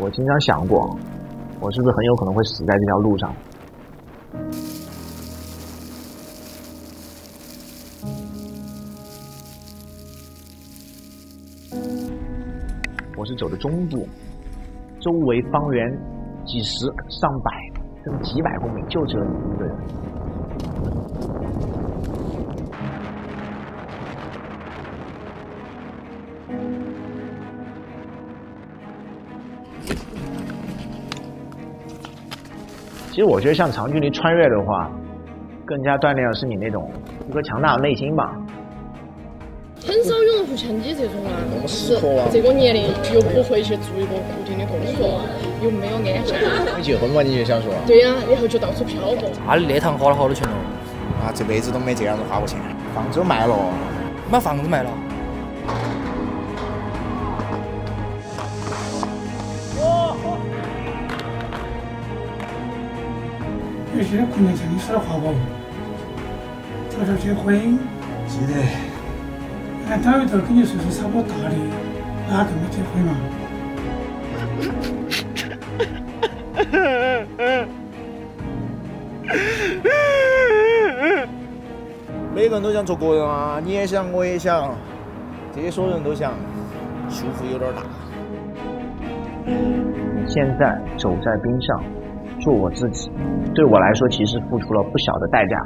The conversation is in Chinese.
我经常想过，我是不是很有可能会死在这条路上？我是走的中部，周围方圆几十上百甚至几百公里，就只有你一个人。其实我觉得像长距离穿越的话，更加锻炼的是你那种一个强大的内心吧。很少有人会像你这种啊，就是这个年龄又不会去做一个固定的工作，又没有安全感。没结婚嘛，你就想说？对呀、然后就到处漂泊。他那趟花了好多钱喽，啊，这辈子都没这样子花过钱，房子都卖了。把房子卖了。有些可能像你说的话不，早点结婚，记得。俺找一个跟你岁数差不多大的，哪个没结婚嘛？每个人都想做个人啊，你也想，我也想，这些所有人都想，束缚有点大。现在走在冰上，做我自己，对我来说其实付出了不小的代价。